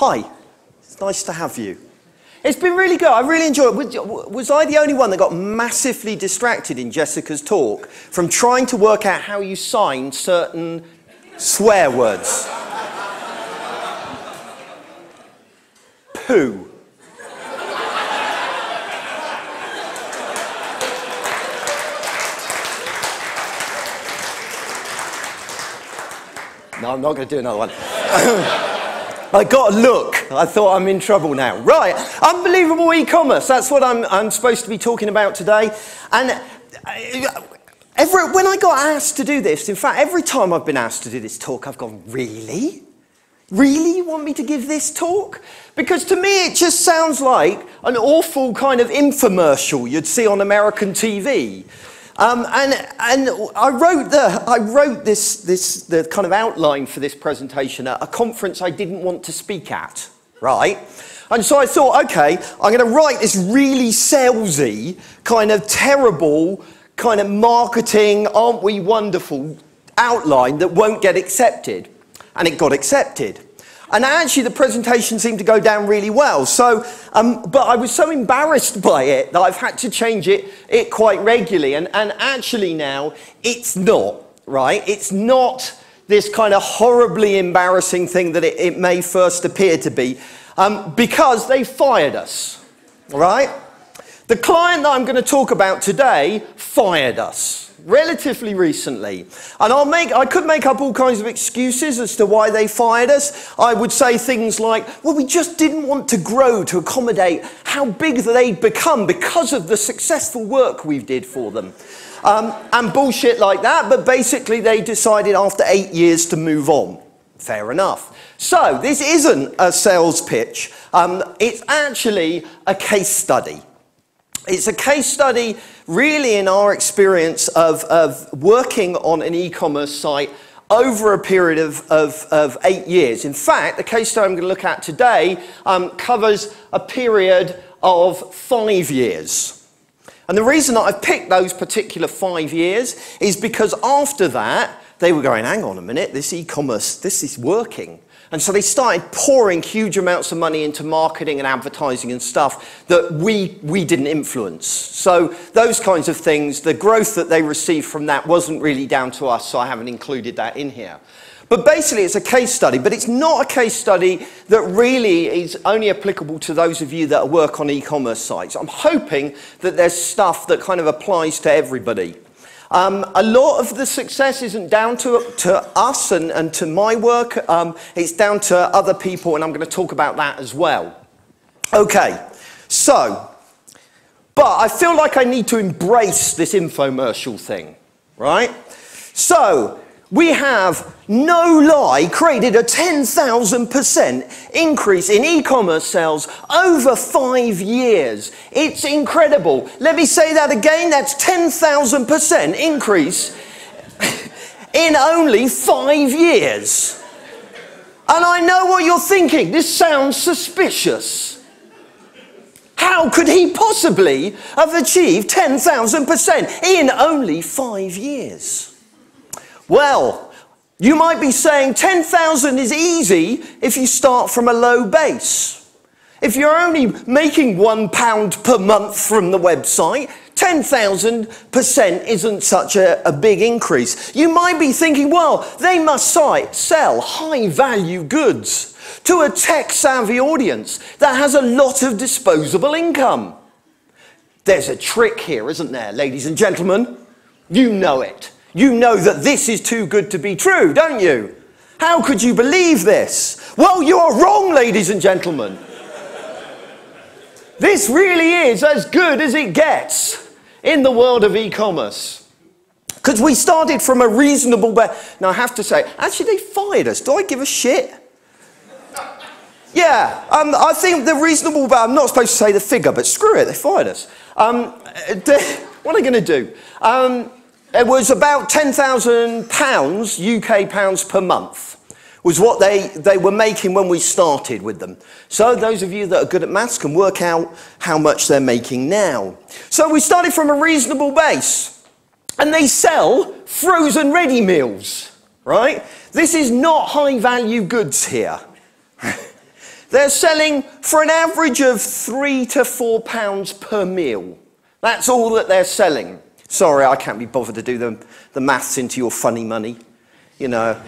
Hi, it's nice to have you. It's been really good. I really enjoyed it. Was, I the only one that got massively distracted in Jessica's talk from trying to work out how you sign certain swear words? Poo. No, I'm not going to do another one. I got a look. I thought I'm in trouble now. Right, unbelievable e-commerce. That's what I'm, I'm supposed to be talking about today. And uh, every, when I got asked to do this, in fact, every time I've been asked to do this talk, I've gone, really? Really, you want me to give this talk? Because to me, it just sounds like an awful kind of infomercial you'd see on American TV. Um, and, and I wrote, the, I wrote this, this, the kind of outline for this presentation at a conference I didn't want to speak at, right? And so I thought, okay, I'm going to write this really salesy, kind of terrible, kind of marketing, aren't we wonderful outline that won't get accepted. And it got accepted. And actually, the presentation seemed to go down really well. So, um, but I was so embarrassed by it that I've had to change it, it quite regularly. And, and actually, now it's not, right? It's not this kind of horribly embarrassing thing that it, it may first appear to be um, because they fired us, right? The client that I'm going to talk about today fired us relatively recently. And I'll make, I could make up all kinds of excuses as to why they fired us. I would say things like, well, we just didn't want to grow to accommodate how big they'd become because of the successful work we did for them. Um, and bullshit like that, but basically they decided after eight years to move on. Fair enough. So this isn't a sales pitch. Um, it's actually a case study. It's a case study, really, in our experience of, of working on an e commerce site over a period of, of, of, eight years. In fact, the case study I'm going to look at today um, covers a period of five years. And the reason that I've picked those particular five years is because after that, they were going, hang on a minute, this e commerce, this is working. And so they started pouring huge amounts of money into marketing and advertising and stuff that we, we didn't influence. So those kinds of things, the growth that they received from that wasn't really down to us, so I haven't included that in here. But basically, it's a case study, but it's not a case study that really is only applicable to those of you that work on e commerce sites. I'm hoping that there's stuff that kind of applies to everybody. Um, a lot of the success isn't down to, to us and, and to my work, um, it's down to other people, and I'm going to talk about that as well. Okay, so, but I feel like I need to embrace this infomercial thing, right? So, we have, no lie, created a 10,000% increase in e commerce sales over five years. It's incredible. Let me say that again that's 10,000% increase in only five years. And I know what you're thinking. This sounds suspicious. How could he possibly have achieved 10,000% in only five years? Well, you might be saying 10,000 is easy if you start from a low base. If you're only making one pound per month from the website, 10,000% isn't such a, a, big increase. You might be thinking, well, they must sell high value goods to a tech savvy audience that has a lot of disposable income. There's a trick here, isn't there, ladies and gentlemen? You know it. You know that this is too good to be true, don't you? How could you believe this? Well, you are wrong, ladies and gentlemen. this really is as good as it gets in the world of e commerce. Because we started from a reasonable bet. Now, I have to say, actually, they fired us. Do I give a shit? Yeah, um, I think the reasonable bet, I'm not supposed to say the figure, but screw it, they fired us. Um, what are they going to do? Um, it was about £10,000 UK pounds per month was what they, they were making when we started with them. So those of you that are good at maths can work out how much they're making now. So we started from a reasonable base. And they sell frozen ready meals, right? This is not high value goods here. They're selling for an average of three to four pounds per meal. That's all that they're selling. Sorry, I can't be bothered to do the, the maths into your funny money. You know.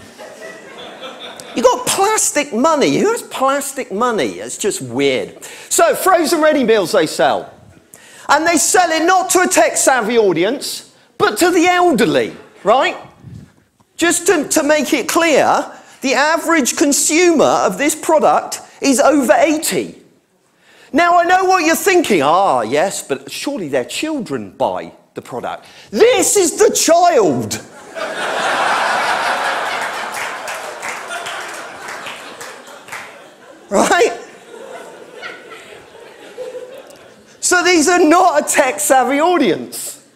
You got plastic money. Who has plastic money? It's just weird. So, frozen ready meals they sell. And they sell it not to a tech savvy audience, but to the elderly, right? Just to, to make it clear, the average consumer of this product is over 80. Now, I know what you're thinking. Ah, yes, but surely their children buy the product. This is the child. right? So these are not a tech savvy audience.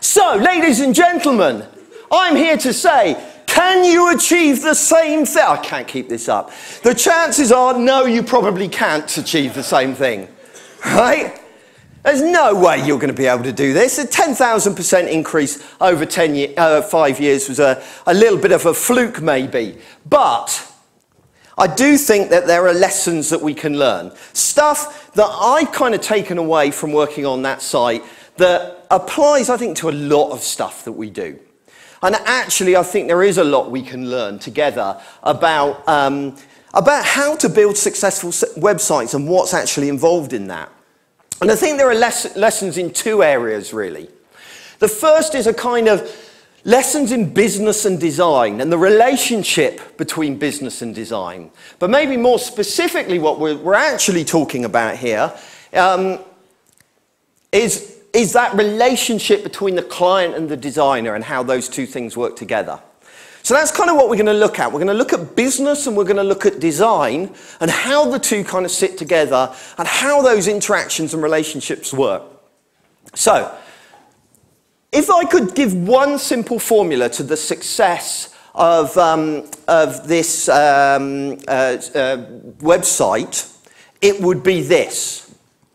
So, ladies and gentlemen, I'm here to say, can you achieve the same thing? I can't keep this up. The chances are, no, you probably can't achieve the same thing, right? There's no way you're going to be able to do this. A 10,000% increase over 10 year, uh, five years was a, a little bit of a fluke, maybe. But I do think that there are lessons that we can learn. Stuff that I've kind of taken away from working on that site that applies, I think, to a lot of stuff that we do. And actually, I think there is a lot we can learn together about, um, about how to build successful websites and what's actually involved in that. And I think there are less lessons in two areas, really. The first is a kind of lessons in business and design and the relationship between business and design. But maybe more specifically, what we're, we're actually talking about here um, is, is that relationship between the client and the designer and how those two things work together. So that's kind of what we're going to look at. We're going to look at business and we're going to look at design and how the two kind of sit together and how those interactions and relationships work. So, if I could give one simple formula to the success of, um, of this um, uh, uh, website, it would be this.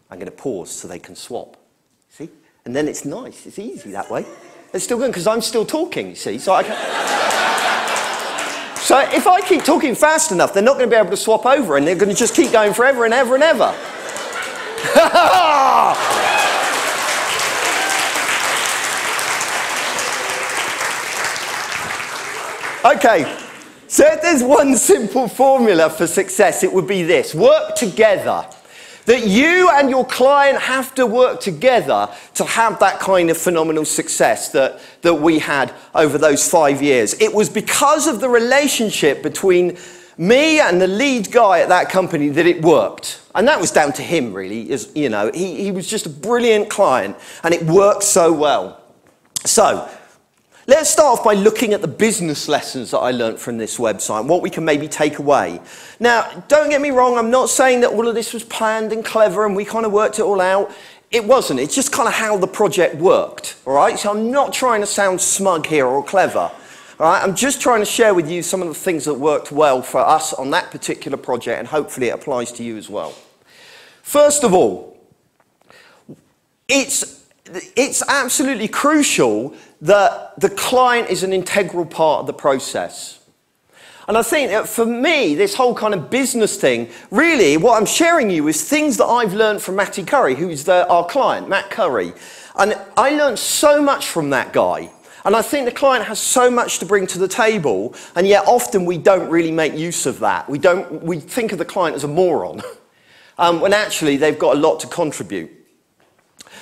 I'm going to pause so they can swap. See? And then it's nice. It's easy that way. It's still good because I'm still talking, you see. So, I can... so if I keep talking fast enough, they're not going to be able to swap over and they're going to just keep going forever and ever and ever. Okay, so if there's one simple formula for success, it would be this work together. That you and your client have to work together to have that kind of phenomenal success that, that we had over those five years. It was because of the relationship between me and the lead guy at that company that it worked. And that was down to him, really. Is, you know, he, he was just a brilliant client, and it worked so well. So, Let's start off by looking at the business lessons that I learned from this website and what we can maybe take away. Now, don't get me wrong, I'm not saying that all of this was planned and clever and we kind of worked it all out. It wasn't. It's just kind of how the project worked, all right? So I'm not trying to sound smug here or clever, all right? I'm just trying to share with you some of the things that worked well for us on that particular project and hopefully it applies to you as well. First of all, it's it's absolutely crucial that the client is an integral part of the process. And I think that for me, this whole kind of business thing, really, what I'm sharing you is things that I've learned from Matty Curry, who's the, our client, Matt Curry. And I learned so much from that guy. And I think the client has so much to bring to the table, and yet often we don't really make use of that. We, don't, we think of the client as a moron, um, when actually they've got a lot to contribute.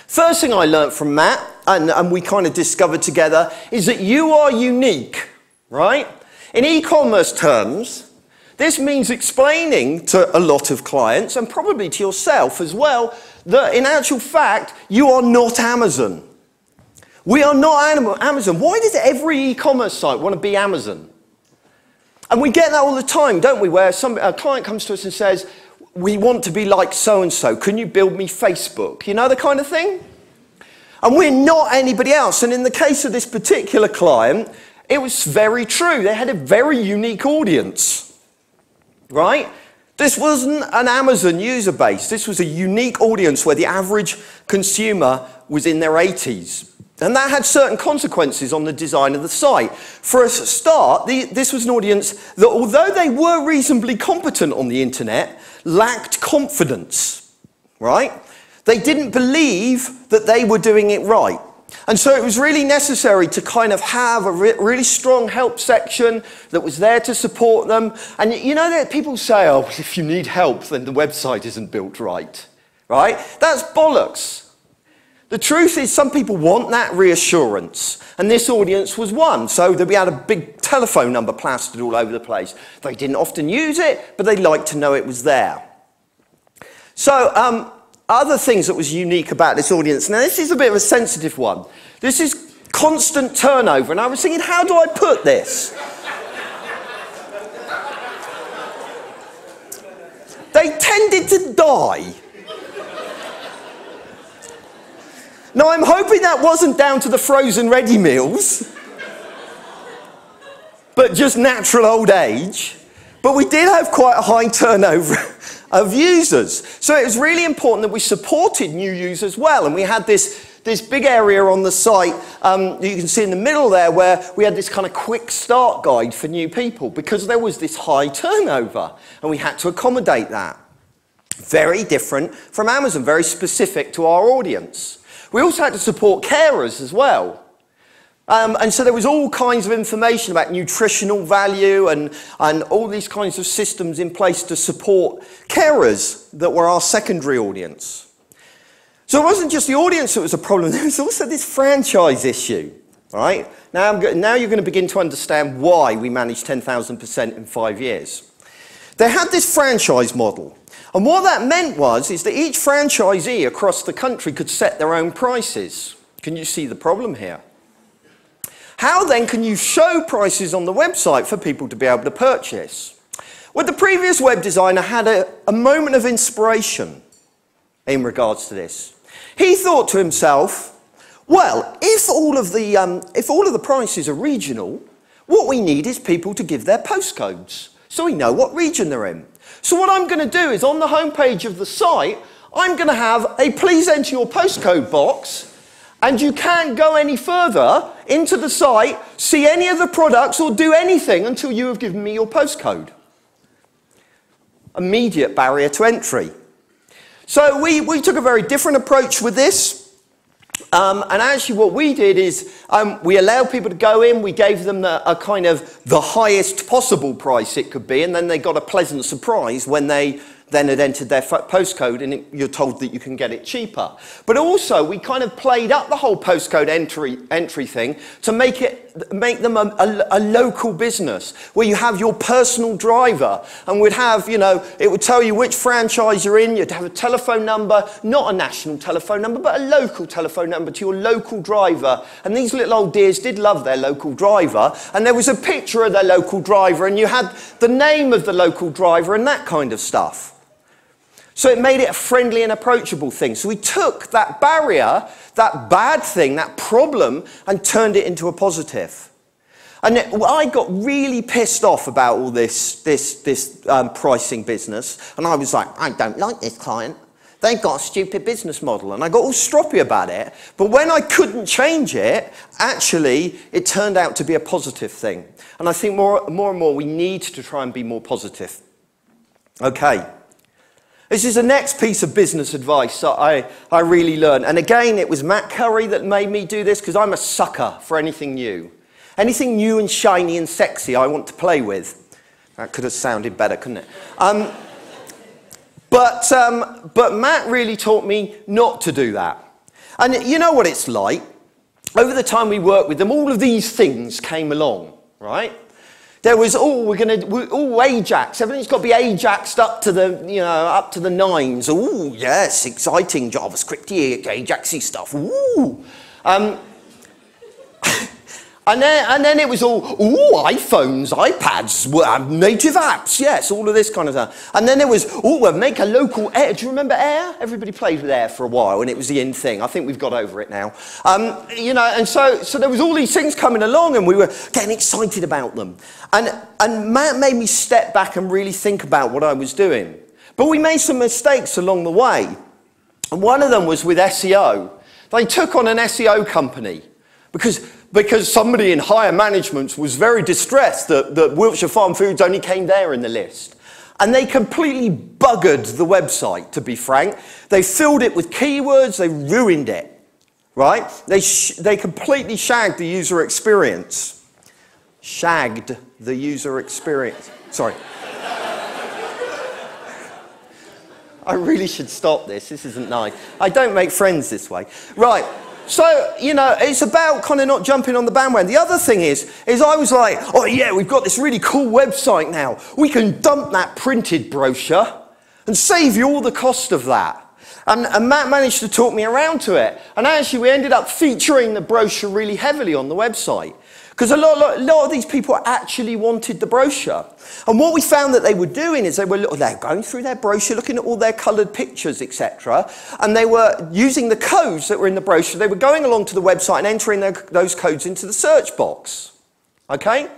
First thing I learned from Matt, and, and we kind of discovered together, is that you are unique, right? In e commerce terms, this means explaining to a lot of clients, and probably to yourself as well, that in actual fact, you are not Amazon. We are not Amazon. Why does every e commerce site want to be Amazon? And we get that all the time, don't we? Where some, a client comes to us and says, we want to be like so and so. Can you build me Facebook? You know, the kind of thing? And we're not anybody else. And in the case of this particular client, it was very true. They had a very unique audience, right? This wasn't an Amazon user base. This was a unique audience where the average consumer was in their 80s. And that had certain consequences on the design of the site. For a start, the, this was an audience that, although they were reasonably competent on the internet, lacked confidence, right? They didn't believe that they were doing it right. And so it was really necessary to kind of have a re really strong help section that was there to support them. And you know that people say, oh, if you need help, then the website isn't built right, right? That's bollocks. The truth is, some people want that reassurance, and this audience was one. So that we had a big telephone number plastered all over the place. They didn't often use it, but they liked to know it was there. So, um, other things that was unique about this audience. Now, this is a bit of a sensitive one. This is constant turnover, and I was thinking, how do I put this? they tended to die. Now, I'm hoping that wasn't down to the frozen ready meals, but just natural old age. But we did have quite a high turnover of users. So it was really important that we supported new users well. And we had this, this big area on the site um, you can see in the middle there where we had this kind of quick start guide for new people because there was this high turnover and we had to accommodate that. Very different from Amazon, very specific to our audience. We also had to support carers as well. Um, and so there was all kinds of information about nutritional value and, and all these kinds of systems in place to support carers that were our secondary audience. So it wasn't just the audience that was a problem, there was also this franchise issue. Right? Now, now you're going to begin to understand why we managed 10,000% in five years. They had this franchise model. And what that meant was is that each franchisee across the country could set their own prices. Can you see the problem here? How then can you show prices on the website for people to be able to purchase? Well, the previous web designer had a, a moment of inspiration in regards to this. He thought to himself, well, if all of the, um, if all of the prices are regional, what we need is people to give their postcodes so we know what region they're in. So what I'm going to do is on the homepage of the site, I'm going to have a please enter your postcode box and you can't go any further into the site, see any of the products or do anything until you have given me your postcode. Immediate barrier to entry. So we, we took a very different approach with this. Um, and actually what we did is um, we allowed people to go in, we gave them the, a kind of the highest possible price it could be, and then they got a pleasant surprise when they then had entered their postcode and it, you're told that you can get it cheaper. But also, we kind of played up the whole postcode entry, entry thing to make, it, make them a, a, a local business where you have your personal driver and would have, you know, it would tell you which franchise you're in, you'd have a telephone number, not a national telephone number, but a local telephone number to your local driver. And these little old dears did love their local driver. And there was a picture of their local driver and you had the name of the local driver and that kind of stuff. So it made it a friendly and approachable thing. So we took that barrier, that bad thing, that problem, and turned it into a positive. And I got really pissed off about all this, this, this um, pricing business. And I was like, I don't like this client. They've got a stupid business model. And I got all stroppy about it. But when I couldn't change it, actually, it turned out to be a positive thing. And I think more, more and more we need to try and be more positive. Okay. This is the next piece of business advice that I, I really learned. And again, it was Matt Curry that made me do this because I'm a sucker for anything new. Anything new and shiny and sexy I want to play with. That could have sounded better, couldn't it? Um, but, um, but Matt really taught me not to do that. And you know what it's like. Over the time we worked with them, all of these things came along, right? There was, oh, we're going to, oh, Ajax. Everything's got to be Ajaxed up to the, you know, up to the nines. Oh, yes, exciting JavaScript, Ajaxy stuff. Ooh. Um, and then, and then it was all, ooh, iPhones, iPads, um, native apps, yes, all of this kind of stuff. And then there was, ooh, we'll make a local Air. Do you remember Air? Everybody played with Air for a while, and it was the in thing. I think we've got over it now. Um, you know, and so, so there was all these things coming along, and we were getting excited about them. And, and Matt made me step back and really think about what I was doing. But we made some mistakes along the way. And one of them was with SEO. They took on an SEO company because, because somebody in higher management was very distressed that, that Wiltshire Farm Foods only came there in the list. And they completely buggered the website, to be frank. They filled it with keywords, they ruined it, right? They, they completely shagged the user experience. Shagged the user experience. Sorry. I really should stop this. This isn't nice. I don't make friends this way. Right. So, you know, it's about kind of not jumping on the bandwagon. The other thing is, is I was like, oh yeah, we've got this really cool website now. We can dump that printed brochure and save you all the cost of that. And, and Matt managed to talk me around to it. And actually, we ended up featuring the brochure really heavily on the website. Because a lot, lot, lot, of these people actually wanted the brochure. And what we found that they were doing is they were, they were going through their brochure, looking at all their coloured pictures, etc. And they were using the codes that were in the brochure. They were going along to the website and entering their, those codes into the search box. Okay?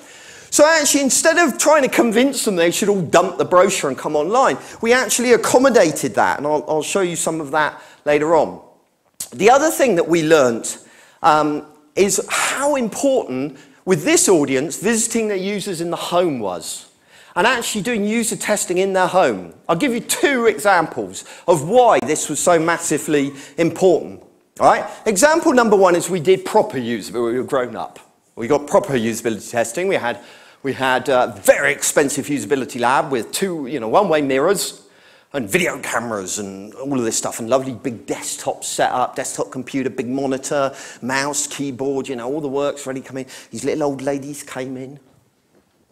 So actually, instead of trying to convince them they should all dump the brochure and come online, we actually accommodated that. And I'll, I'll show you some of that later on. The other thing that we learnt um, is how important with this audience, visiting their users in the home was, and actually doing user testing in their home. I'll give you two examples of why this was so massively important. All right? Example number one is we did proper usability. We were grown up. We got proper usability testing. We had, we had a very expensive usability lab with two, you know, one-way mirrors and video cameras and all of this stuff and lovely big desktop setup, desktop computer, big monitor, mouse, keyboard, you know, all the works ready coming. These little old ladies came in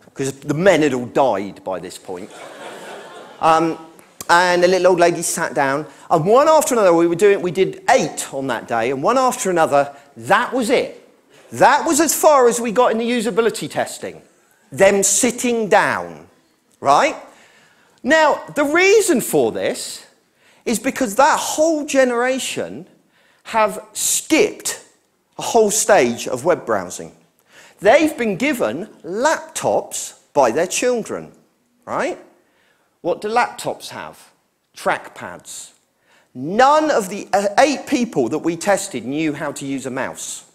because the men had all died by this point. Um, and the little old lady sat down and one after another we were doing, we did eight on that day and one after another, that was it. That was as far as we got in the usability testing. Them sitting down, right? Now, the reason for this is because that whole generation have skipped a whole stage of web browsing. They've been given laptops by their children, right? What do laptops have? Trackpads. None of the uh, eight people that we tested knew how to use a mouse.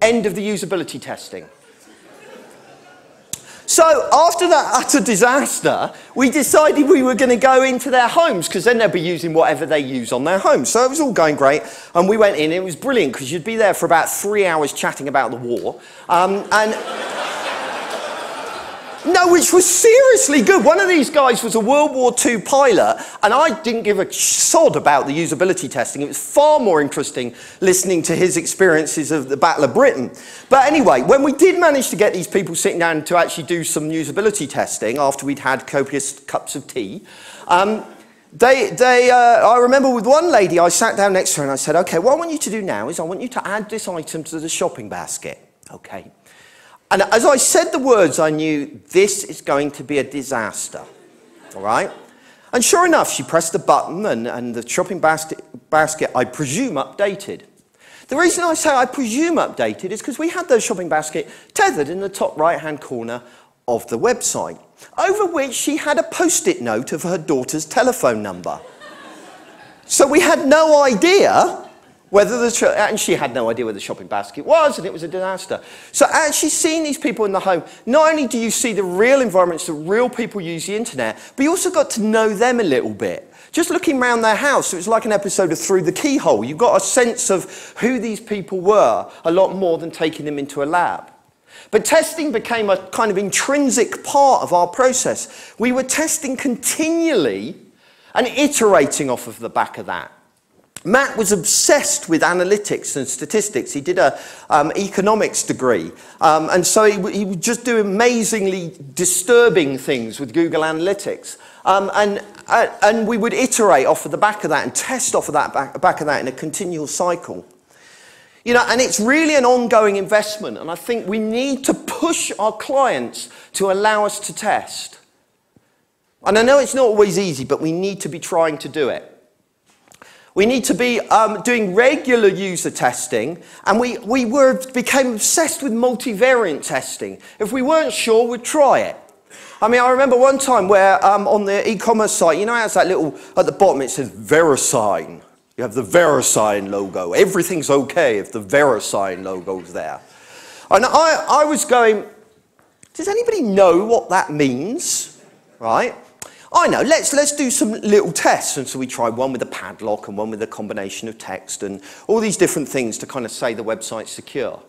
End of the usability testing. So after that utter disaster, we decided we were going to go into their homes because then they'd be using whatever they use on their homes. So it was all going great. And we went in. It was brilliant because you'd be there for about three hours chatting about the war. Um, and... No, which was seriously good. One of these guys was a World War II pilot, and I didn't give a sod about the usability testing. It was far more interesting listening to his experiences of the Battle of Britain. But anyway, when we did manage to get these people sitting down to actually do some usability testing after we'd had copious cups of tea, um, they, they, uh, I remember with one lady, I sat down next to her and I said, okay, what I want you to do now is I want you to add this item to the shopping basket. Okay. And as I said the words, I knew this is going to be a disaster. All right? And sure enough, she pressed the button and, and the shopping basket, basket, I presume, updated. The reason I say I presume updated is because we had the shopping basket tethered in the top right hand corner of the website, over which she had a post it note of her daughter's telephone number. so we had no idea whether the, and she had no idea where the shopping basket was, and it was a disaster. So actually seeing these people in the home, not only do you see the real environments that real people use the internet, but you also got to know them a little bit. Just looking around their house, it was like an episode of Through the Keyhole. You got a sense of who these people were a lot more than taking them into a lab. But testing became a kind of intrinsic part of our process. We were testing continually and iterating off of the back of that. Matt was obsessed with analytics and statistics. He did an um, economics degree. Um, and so he, he, would just do amazingly disturbing things with Google Analytics. Um, and, uh, and we would iterate off of the back of that and test off of that back, back of that in a continual cycle. You know, and it's really an ongoing investment. And I think we need to push our clients to allow us to test. And I know it's not always easy, but we need to be trying to do it. We need to be um, doing regular user testing, and we, we were, became obsessed with multivariant testing. If we weren't sure, we'd try it. I mean, I remember one time where um, on the e-commerce site, you know, it has that little, at the bottom it says VeriSign. You have the VeriSign logo. Everything's okay if the VeriSign logo's there. And I, I was going, does anybody know what that means? Right? I know, let's, let's do some little tests. And so we tried one with a padlock and one with a combination of text and all these different things to kind of say the website's secure.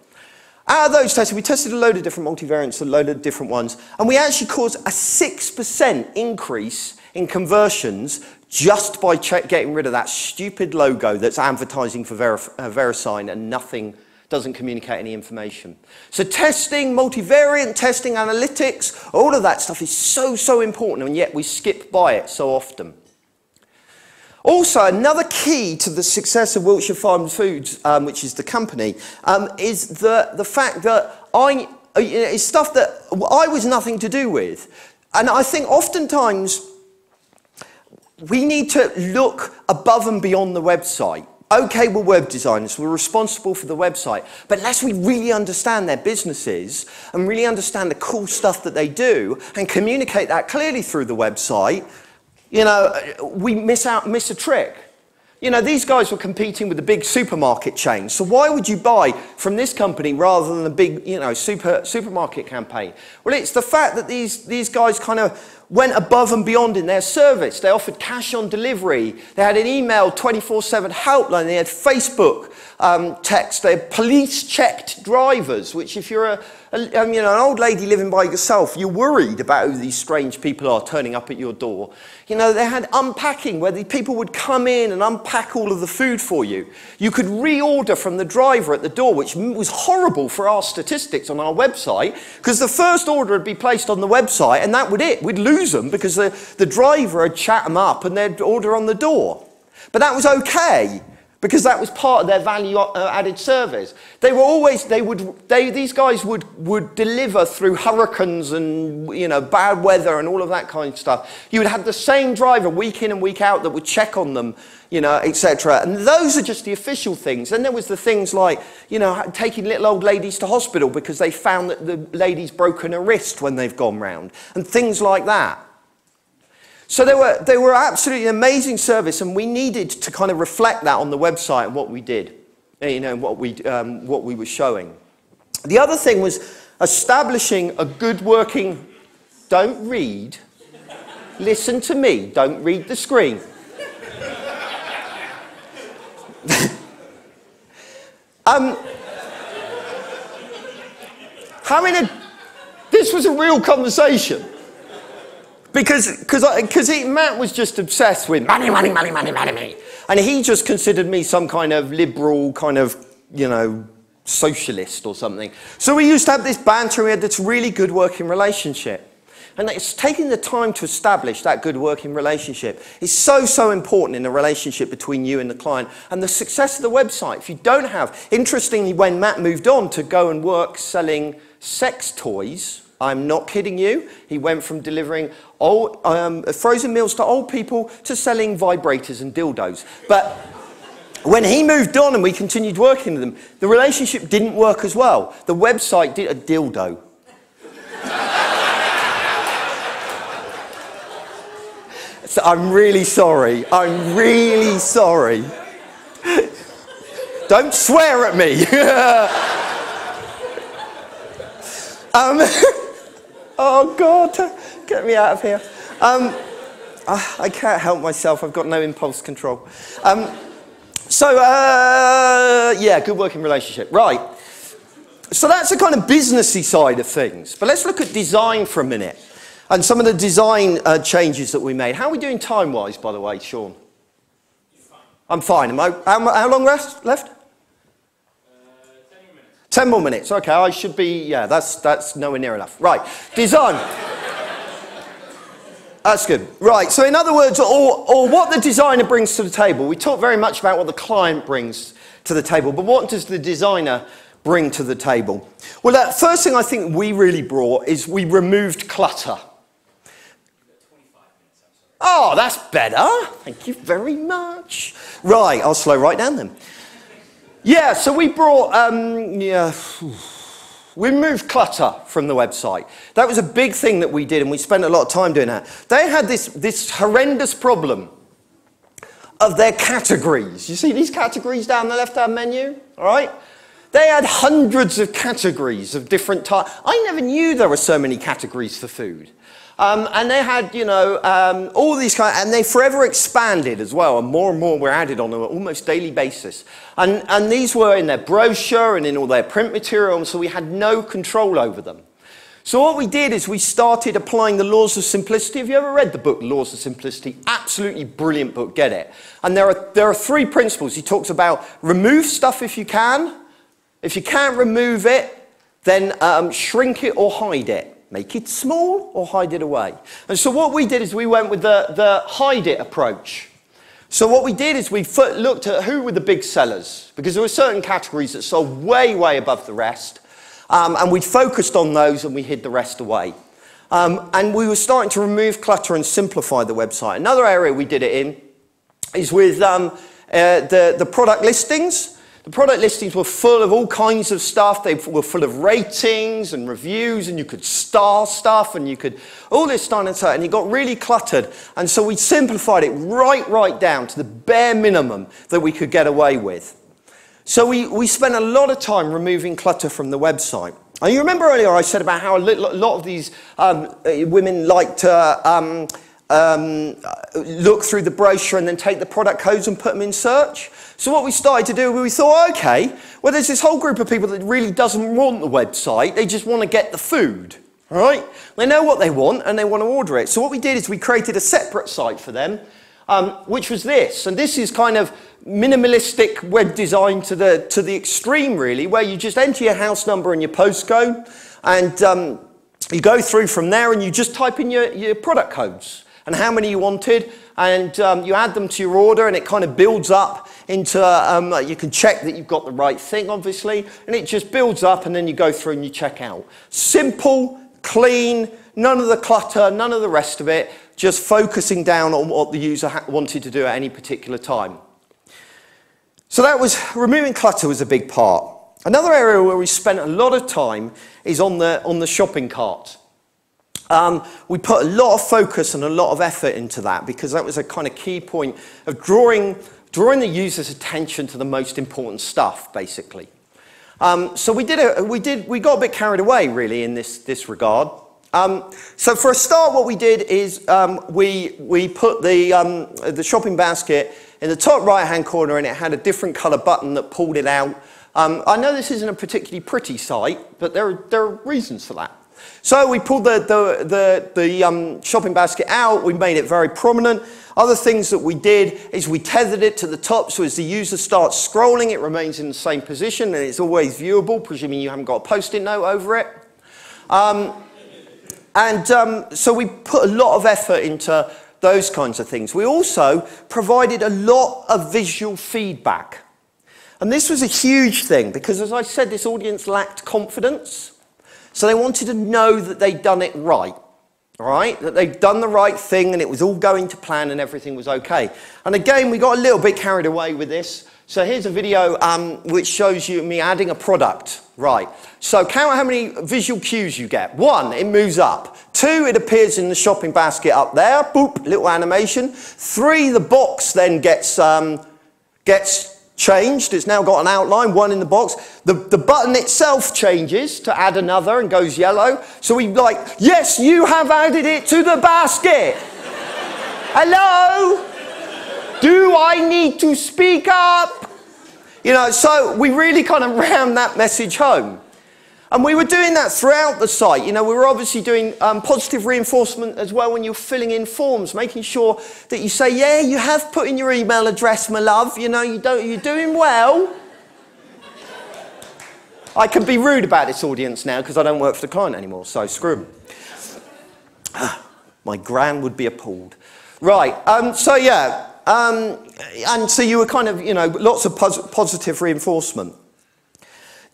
Out of those tests, we tested a load of different multivariants, a load of different ones, and we actually caused a 6% increase in conversions just by getting rid of that stupid logo that's advertising for Ver uh, VeriSign and nothing doesn't communicate any information. So testing, multivariant testing, analytics, all of that stuff is so, so important, and yet we skip by it so often. Also, another key to the success of Wiltshire Farm Foods, um, which is the company, um, is the, the fact that I, it's stuff that I was nothing to do with. And I think oftentimes we need to look above and beyond the website. Okay, we're web designers, we're responsible for the website, but unless we really understand their businesses and really understand the cool stuff that they do and communicate that clearly through the website, you know, we miss out, miss a trick. You know, these guys were competing with the big supermarket chains. So why would you buy from this company rather than the big, you know, super, supermarket campaign? Well, it's the fact that these, these guys kind of went above and beyond in their service. They offered cash on delivery. They had an email 24-7 helpline. They had Facebook um, text. They had police-checked drivers, which if you're a, a, um, you know, an old lady living by yourself, you're worried about who these strange people are turning up at your door. You know, they had unpacking where the people would come in and unpack all of the food for you. You could reorder from the driver at the door, which was horrible for our statistics on our website, because the first order would be placed on the website and that would it. We'd lose them because the, the driver would chat them up and they'd order on the door. But that was okay because that was part of their value uh, added service. They were always, they would, they, these guys would, would deliver through hurricanes and, you know, bad weather and all of that kind of stuff. You would have the same driver week in and week out that would check on them, you know, etc. And those are just the official things. Then there was the things like, you know, taking little old ladies to hospital because they found that the lady's broken a wrist when they've gone round and things like that. So they were, they were absolutely amazing service, and we needed to kind of reflect that on the website and what we did, you know, what we, um, what we were showing. The other thing was establishing a good working, don't read, listen to me, don't read the screen. um, having a, this was a real conversation. Because because Matt was just obsessed with money, money, money, money, money, money. And he just considered me some kind of liberal, kind of, you know, socialist or something. So we used to have this banter, we had this really good working relationship. And it's taking the time to establish that good working relationship is so, so important in the relationship between you and the client and the success of the website. If you don't have, interestingly, when Matt moved on to go and work selling sex toys, I'm not kidding you. He went from delivering old, um, frozen meals to old people to selling vibrators and dildos. But when he moved on and we continued working with them, the relationship didn't work as well. The website did a dildo. so I'm really sorry. I'm really sorry. Don't swear at me. um, Oh, God, get me out of here. Um, I can't help myself. I've got no impulse control. Um, so, uh, yeah, good working relationship. Right. So that's the kind of businessy side of things. But let's look at design for a minute and some of the design uh, changes that we made. How are we doing time-wise, by the way, Sean? Fine. I'm fine. Am I, how, how long rest, left? 10 more minutes. Okay, I should be, yeah, that's, that's nowhere near enough. Right, design. That's good. Right, so in other words, or, or what the designer brings to the table. We talk very much about what the client brings to the table, but what does the designer bring to the table? Well, the first thing I think we really brought is we removed clutter. Oh, that's better. Thank you very much. Right, I'll slow right down then. Yeah, so we brought, um, yeah, we moved clutter from the website. That was a big thing that we did, and we spent a lot of time doing that. They had this, this horrendous problem of their categories. You see these categories down the left-hand menu, all right? They had hundreds of categories of different types. I never knew there were so many categories for food. Um, and they had, you know, um, all these kind, of, and they forever expanded as well, and more and more were added on an almost daily basis. And, and these were in their brochure and in all their print material, so we had no control over them. So what we did is we started applying the laws of simplicity. Have you ever read the book Laws of Simplicity? Absolutely brilliant book, get it. And there are, there are three principles. He talks about remove stuff if you can. If you can't remove it, then um, shrink it or hide it. Make it small or hide it away. And so what we did is we went with the, the hide it approach. So what we did is we looked at who were the big sellers, because there were certain categories that sold way, way above the rest. Um, and we focused on those and we hid the rest away. Um, and we were starting to remove clutter and simplify the website. Another area we did it in is with um, uh, the, the product listings. The product listings were full of all kinds of stuff. They were full of ratings and reviews, and you could star stuff, and you could all this stuff, and so, and it got really cluttered. And so we simplified it right, right down to the bare minimum that we could get away with. So we, we spent a lot of time removing clutter from the website. And you remember earlier I said about how a lot of these um, women like to um, um, look through the brochure and then take the product codes and put them in search. So what we started to do, we thought, okay, well, there's this whole group of people that really doesn't want the website. They just want to get the food, right? They know what they want and they want to order it. So what we did is we created a separate site for them, um, which was this. And this is kind of minimalistic web design to the, to the extreme, really, where you just enter your house number and your postcode and um, you go through from there and you just type in your, your product codes and how many you wanted and um, you add them to your order and it kind of builds up into, um, you can check that you've got the right thing, obviously, and it just builds up and then you go through and you check out. Simple, clean, none of the clutter, none of the rest of it, just focusing down on what the user wanted to do at any particular time. So that was, removing clutter was a big part. Another area where we spent a lot of time is on the, on the shopping cart. Um, we put a lot of focus and a lot of effort into that because that was a kind of key point of drawing, drawing the user's attention to the most important stuff, basically. Um, so we did, a, we did, we got a bit carried away, really, in this, this regard. Um, so for a start, what we did is um, we, we put the, um, the shopping basket in the top right-hand corner and it had a different colour button that pulled it out. Um, I know this isn't a particularly pretty site, but there are, there are reasons for that. So we pulled the, the, the, the um, shopping basket out, we made it very prominent. Other things that we did is we tethered it to the top so as the user starts scrolling, it remains in the same position and it's always viewable, presuming you haven't got a post-it note over it. Um, and um, so we put a lot of effort into those kinds of things. We also provided a lot of visual feedback. And this was a huge thing because, as I said, this audience lacked confidence. So they wanted to know that they'd done it right, right? That they'd done the right thing and it was all going to plan and everything was okay. And again, we got a little bit carried away with this. So here's a video um, which shows you me adding a product. Right. So count how many visual cues you get. One, it moves up. Two, it appears in the shopping basket up there. Boop, little animation. Three, the box then gets, um, gets changed. It's now got an outline, one in the box. The, the button itself changes to add another and goes yellow. So we like, yes, you have added it to the basket. Hello? Do I need to speak up? You know, so we really kind of rammed that message home. And we were doing that throughout the site. You know, we were obviously doing um, positive reinforcement as well when you're filling in forms, making sure that you say, yeah, you have put in your email address, my love. You know, you don't, you're doing well. I can be rude about this audience now because I don't work for the client anymore, so screw them. My gran would be appalled. Right, um, so yeah, um, and so you were kind of, you know, lots of pos positive reinforcement.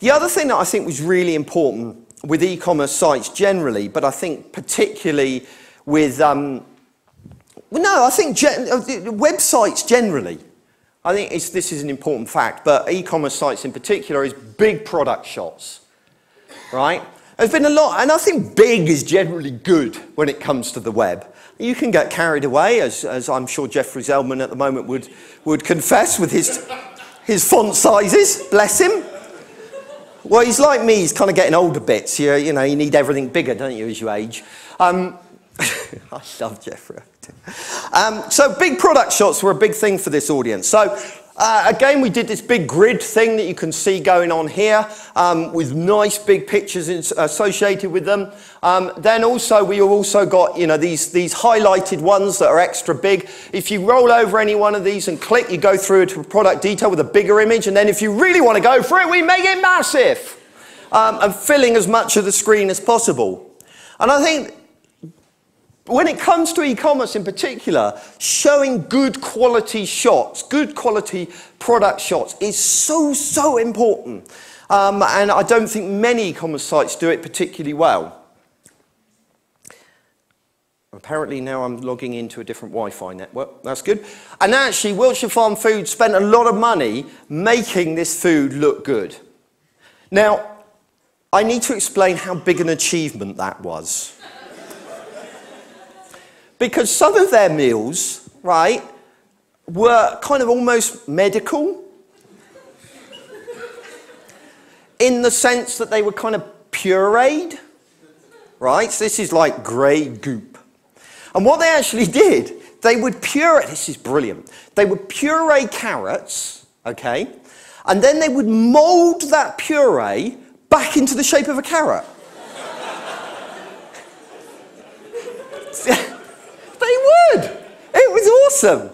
The other thing that I think was really important with e-commerce sites generally, but I think particularly with, um, well, no, I think gen uh, websites generally, I think this is an important fact, but e-commerce sites in particular is big product shots, right? There's been a lot, and I think big is generally good when it comes to the web. you can get carried away, as, as I'm sure Jeffrey Zeldman at the moment would, would confess with his, his font sizes, bless him. Well, he's like me, he's kind of getting older bits. You, you know, you need everything bigger, don't you, as you age? Um, I love Jeffrey. Um, so big product shots were a big thing for this audience. So uh, again, we did this big grid thing that you can see going on here um, with nice big pictures in, associated with them. Um, then also, we also got you know, these, these highlighted ones that are extra big. If you roll over any one of these and click, you go through to product detail with a bigger image. And then if you really want to go for it, we make it massive um, and filling as much of the screen as possible. And I think when it comes to e-commerce in particular, showing good quality shots, good quality product shots is so, so important. Um, and I don't think many e-commerce sites do it particularly well. Apparently now I'm logging into a different Wi-Fi network. That's good. And actually, Wiltshire Farm Food spent a lot of money making this food look good. Now, I need to explain how big an achievement that was. Because some of their meals, right, were kind of almost medical in the sense that they were kind of pureed, right? So this is like grey goop. And what they actually did, they would puree, this is brilliant, they would puree carrots, okay, and then they would mould that puree back into the shape of a carrot. They would. It was awesome.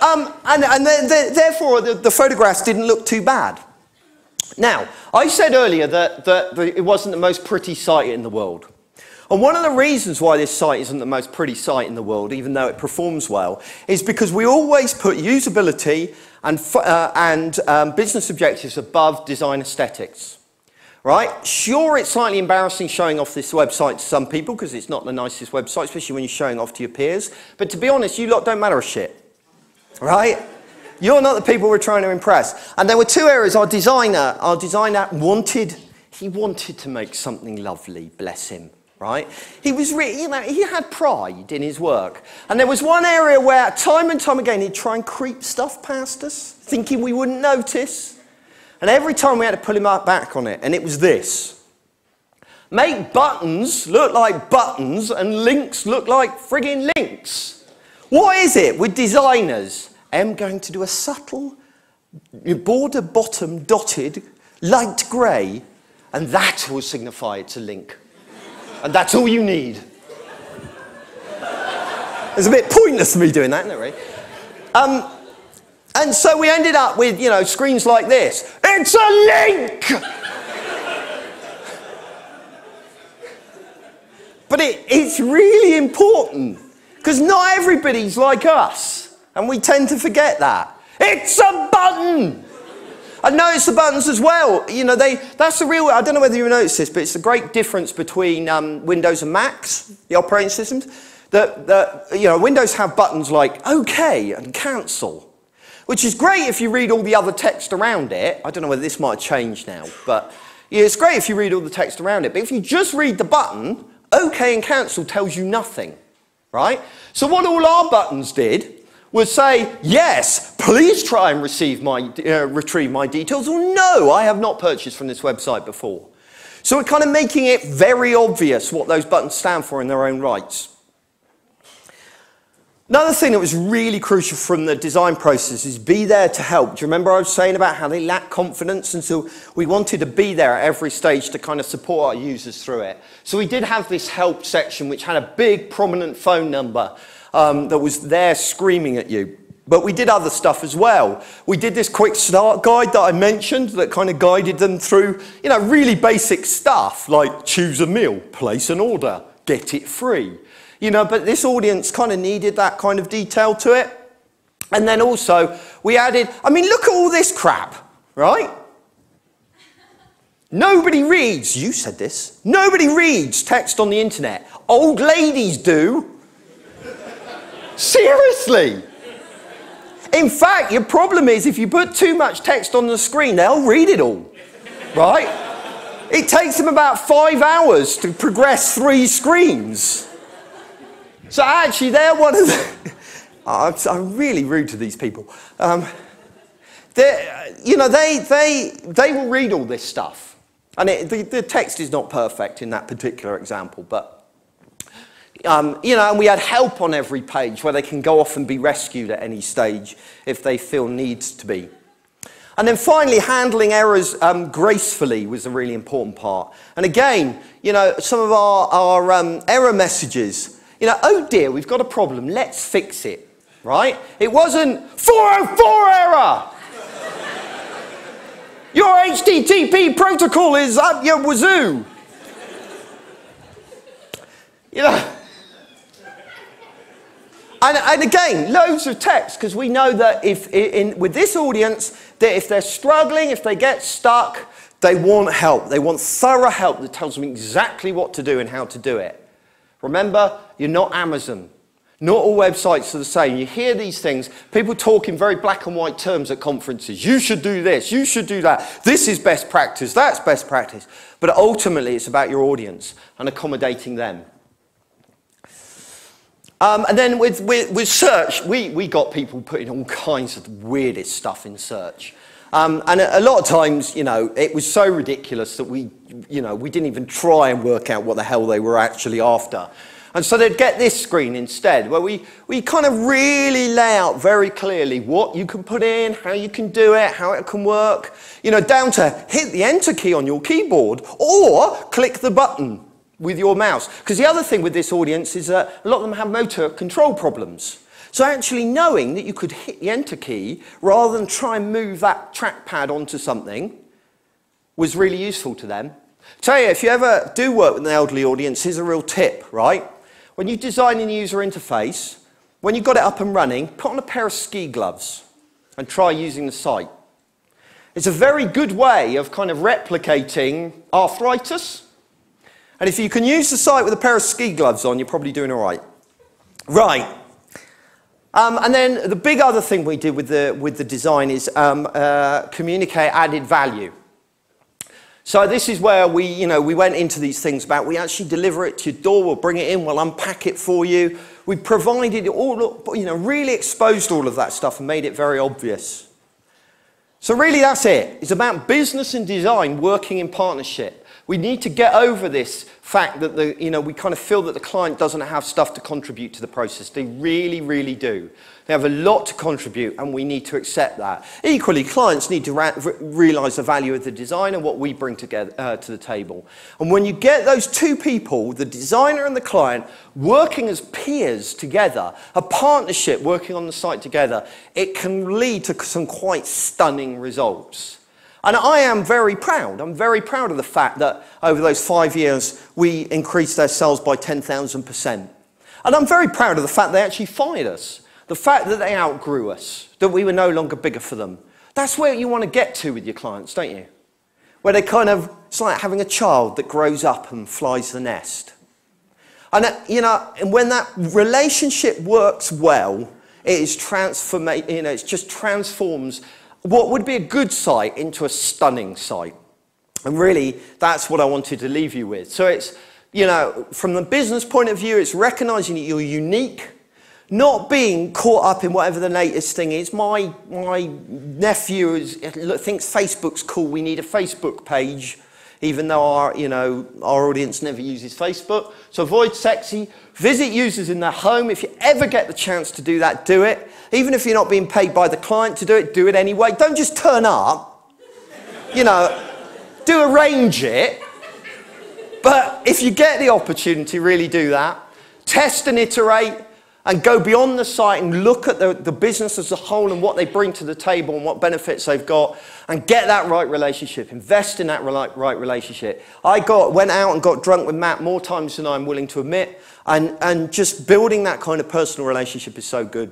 Um, and, and the, the, therefore, the, the, photographs didn't look too bad. Now, I said earlier that, that, it wasn't the most pretty site in the world. And one of the reasons why this site isn't the most pretty site in the world, even though it performs well, is because we always put usability and, uh, and um, business objectives above design aesthetics right? Sure, it's slightly embarrassing showing off this website to some people because it's not the nicest website, especially when you're showing off to your peers. But to be honest, you lot don't matter a shit, right? You're not the people we're trying to impress. And there were two areas our designer, our designer wanted, he wanted to make something lovely, bless him, right? He was really, you know, he had pride in his work. And there was one area where time and time again he'd try and creep stuff past us, thinking we wouldn't notice. And every time we had to pull him back on it, and it was this. Make buttons look like buttons and links look like frigging links. What is it with designers? I'm going to do a subtle border bottom dotted light grey, and that will signify it's a link. And that's all you need. It's a bit pointless me doing that, isn't it, really? Um, and so we ended up with, you know, screens like this. It's a link! but it, it's really important because not everybody's like us. And we tend to forget that. It's a button! I noticed the buttons as well. You know, they, that's the real, I don't know whether you noticed this, but it's a great difference between um, Windows and Macs, the operating systems. That, that, you know, Windows have buttons like OK and cancel which is great if you read all the other text around it. I don't know whether this might have changed now, but yeah, it's great if you read all the text around it. But if you just read the button, OK and cancel tells you nothing, right? So what all our buttons did was say, yes, please try and receive my, uh, retrieve my details, or no, I have not purchased from this website before. So we're kind of making it very obvious what those buttons stand for in their own rights. Another thing that was really crucial from the design process is be there to help. Do you remember I was saying about how they lack confidence? And so we wanted to be there at every stage to kind of support our users through it. So we did have this help section which had a big prominent phone number um, that was there screaming at you. But we did other stuff as well. We did this quick start guide that I mentioned that kind of guided them through, you know, really basic stuff like choose a meal, place an order, get it free. You know, but this audience kind of needed that kind of detail to it. And then also, we added, I mean, look at all this crap, right? Nobody reads, you said this, nobody reads text on the internet. Old ladies do. Seriously. In fact, your problem is if you put too much text on the screen, they'll read it all, right? It takes them about five hours to progress three screens. So actually, they're one of the. I'm really rude to these people. Um, you know, they, they, they will read all this stuff. And it, the, the text is not perfect in that particular example, but, um, you know, and we had help on every page where they can go off and be rescued at any stage if they feel needs to be. And then finally, handling errors um, gracefully was a really important part. And again, you know, some of our, our um, error messages, you know, oh dear, we've got a problem, let's fix it, right? It wasn't 404 error. Your HTTP protocol is up your wazoo. You know. And, and again, loads of text, because we know that if in, with this audience, that if they're struggling, if they get stuck, they want help. They want thorough help that tells them exactly what to do and how to do it. Remember, you're not Amazon. Not all websites are the same. You hear these things, people talk in very black and white terms at conferences. You should do this, you should do that. This is best practice, that's best practice. But ultimately, it's about your audience and accommodating them. Um, and then with, with, with search, we, we got people putting all kinds of weirdest stuff in search. Um, and a, lot of times, you know, it was so ridiculous that we, you know, we didn't even try and work out what the hell they were actually after. And so they'd get this screen instead, where we, we kind of really lay out very clearly what you can put in, how you can do it, how it can work, you know, down to hit the enter key on your keyboard or click the button with your mouse. Because the other thing with this audience is that a lot of them have motor control problems. So actually knowing that you could hit the enter key rather than try and move that trackpad onto something was really useful to them. Tell you, if you ever do work with an elderly audience, here's a real tip, right? When you design a user interface, when you've got it up and running, put on a pair of ski gloves and try using the site. It's a very good way of kind of replicating arthritis. And if you can use the site with a pair of ski gloves on, you're probably doing all right. Right. Um, and then the big other thing we did with the, with the design is um, uh, communicate added value. So this is where we, you know, we went into these things about we actually deliver it to your door, we'll bring it in, we'll unpack it for you. We provided all, you know, really exposed all of that stuff and made it very obvious. So really that's it. It's about business and design working in partnership. We need to get over this fact that the, you know, we kind of feel that the client doesn't have stuff to contribute to the process. They really, really do. They have a lot to contribute, and we need to accept that. Equally, clients need to realize the value of the design and what we bring together, uh, to the table. And when you get those two people, the designer and the client, working as peers together, a partnership working on the site together, it can lead to some quite stunning results. And I am very proud. I'm very proud of the fact that over those five years, we increased their sales by 10,000%. And I'm very proud of the fact they actually fired us. The fact that they outgrew us, that we were no longer bigger for them. That's where you want to get to with your clients, don't you? Where they kind of, it's like having a child that grows up and flies the nest. And, uh, you know, and when that relationship works well, it is transform, you know, it just transforms what would be a good site into a stunning site. And really, that's what I wanted to leave you with. So it's, you know, from the business point of view, it's recognizing that you're unique, not being caught up in whatever the latest thing is. My, my nephew is, thinks Facebook's cool. We need a Facebook page, even though our, you know, our audience never uses Facebook. So avoid sexy. Visit users in their home. If you ever get the chance to do that, do it. Even if you're not being paid by the client to do it, do it anyway. Don't just turn up. You know, do arrange it. But if you get the opportunity, really do that. Test and iterate and go beyond the site and look at the, the business as a whole and what they bring to the table and what benefits they've got and get that right relationship. Invest in that right, relationship. I got, went out and got drunk with Matt more times than I'm willing to admit. And, and just building that kind of personal relationship is so good.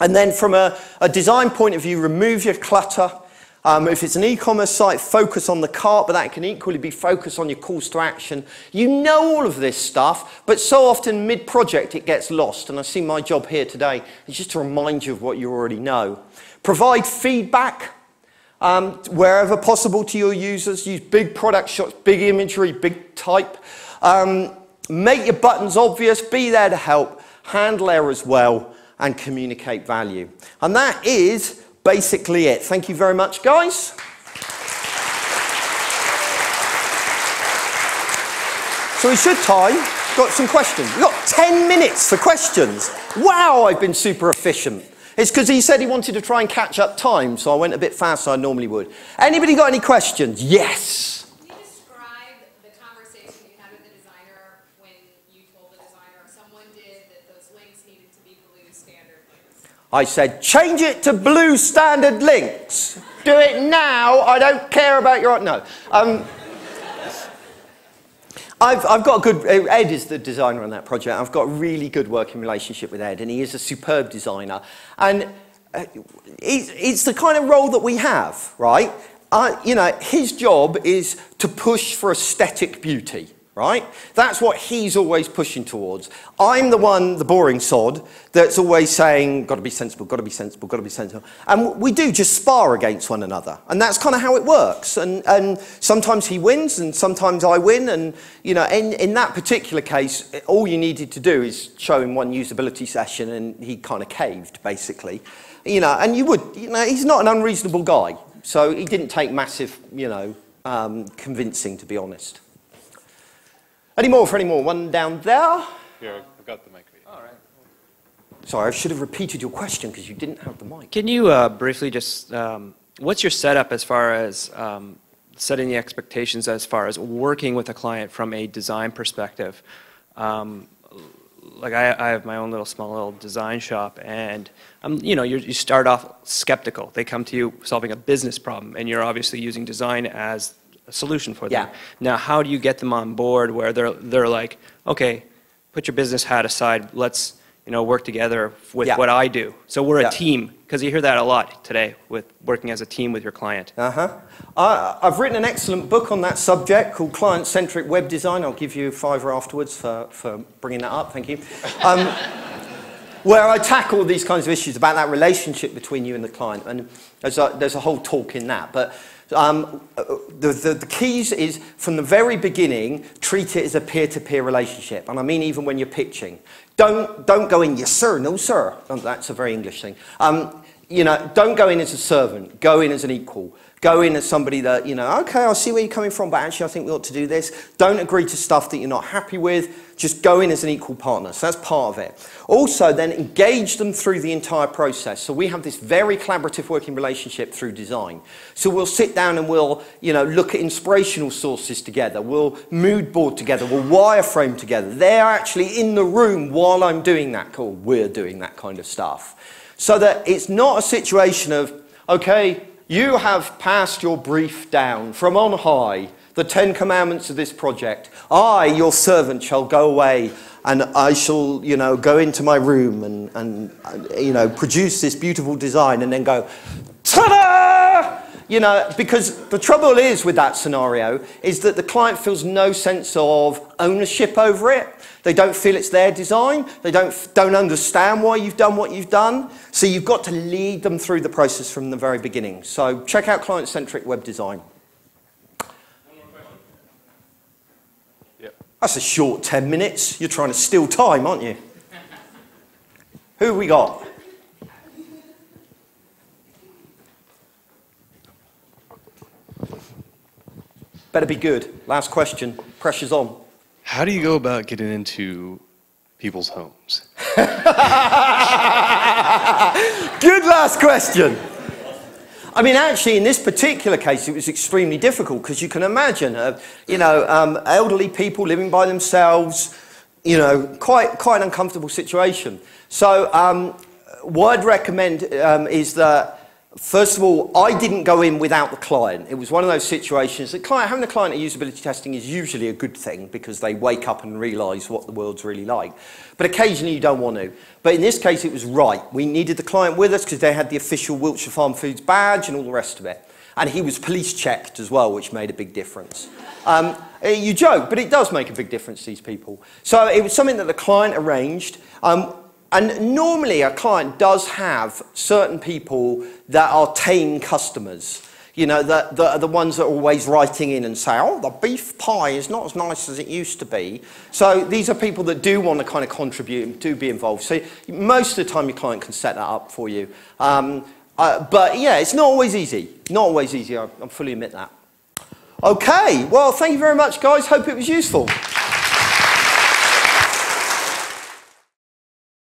And then from a, a design point of view, remove your clutter. Um, if it's an e-commerce site, focus on the cart, but that can equally be focused on your calls to action. You know all of this stuff, but so often mid-project it gets lost. And I see my job here today is just to remind you of what you already know. Provide feedback um, wherever possible to your users. Use big product shots, big imagery, big type. Um, make your buttons obvious. Be there to help. handle errors well, and communicate value. And that is basically it. Thank you very much, guys. So we should time. Got some questions. We've got 10 minutes for questions. Wow, I've been super efficient. It's because he said he wanted to try and catch up time, so I went a bit faster than I normally would. Anybody got any questions? Yes. Can you describe the conversation you had with the designer when you told the designer someone did that those links needed to be blue standard links? I said, change it to blue standard links. Do it now. I don't care about your. No. Um, I've, I've got a good, Ed is the designer on that project. I've got a really good working relationship with Ed, and he is a superb designer. And uh, it's, it's the kind of role that we have, right? Uh, you know, his job is to push for aesthetic beauty right? That's what he's always pushing towards. I'm the one, the boring sod, that's always saying, got to be sensible, got to be sensible, got to be sensible. And we do just spar against one another. And that's kind of how it works. And, and sometimes he wins and sometimes I win. And, you know, in, in that particular case, all you needed to do is show him one usability session and he kind of caved, basically. You know, and you would, you know, he's not an unreasonable guy. So he didn't take massive, you know, um, convincing, to be honest. Any more for any more? One down there. Here, I've got the mic. All right. Sorry, I should have repeated your question because you didn't have the mic. Can you uh, briefly just, um, what's your setup as far as um, setting the expectations as far as working with a client from a design perspective? Um, like I, I, have my own little small little design shop, and um, you know you start off skeptical. They come to you solving a business problem, and you're obviously using design as a solution for them. Yeah. Now, how do you get them on board where they're, they're like, okay, put your business hat aside, let's you know, work together with Yeah. what I do. So we're Yeah. a team, because you hear that a lot today with working as a team with your client. Uh-huh. I, I've written an excellent book on that subject called Client-Centric Web Design. I'll give you a fiver afterwards for, for bringing that up. Thank you. Um, where I tackle these kinds of issues about that relationship between you and the client. And there's a, there's a whole talk in that. But um, the, the, the keys is from the very beginning, treat it as a peer-to-peer relationship. And I mean even when you're pitching. Don't, don't go in, yes sir, no sir. That's a very English thing. Um, you know, don't go in as a servant. Go in as an equal. Go in as somebody that, you know, okay, I see where you're coming from, but actually I think we ought to do this. Don't agree to stuff that you're not happy with. Just go in as an equal partner. So that's part of it. Also, then engage them through the entire process. So we have this very collaborative working relationship through design. So we'll sit down and we'll, you know, look at inspirational sources together. We'll mood board together. We'll wireframe together. They're actually in the room while I'm doing that, or we're doing that kind of stuff. So that it's not a situation of, okay, you have passed your brief down from on high, the Ten Commandments of this project. I, your servant, shall go away and I shall, you know, go into my room and, and you know, produce this beautiful design and then go, ta-da! You know, because the trouble is with that scenario is that the client feels no sense of ownership over it. They don't feel it's their design. They don't, don't understand why you've done what you've done. So you've got to lead them through the process from the very beginning. So check out client-centric web design. Yep. That's a short 10 minutes. You're trying to steal time, aren't you? Who we got? Better be good. Last question. Pressure's on. How do you go about getting into people's homes? Good last question. I mean, actually, in this particular case, it was extremely difficult because you can imagine, uh, you know, um, elderly people living by themselves, you know, quite, quite an uncomfortable situation. So, um, what I'd recommend um, is that First of all, I didn't go in without the client. It was one of those situations that client, having the client at usability testing is usually a good thing because they wake up and realise what the world's really like. But occasionally you don't want to. But in this case, it was right. We needed the client with us because they had the official Wiltshire Farm Foods badge and all the rest of it. And he was police checked as well, which made a big difference. Um, you joke, but it does make a big difference to these people. So it was something that the client arranged. Um, and normally a client does have certain people that are tame customers. you know, that that are the ones that are always writing in and say, oh, the beef pie is not as nice as it used to be. So these are people that do want to kind of contribute and do be involved. So most of the time your client can set that up for you. Um, uh, but yeah, it's not always easy. Not always easy, I, I fully admit that. Okay, well, thank you very much, guys. Hope it was useful.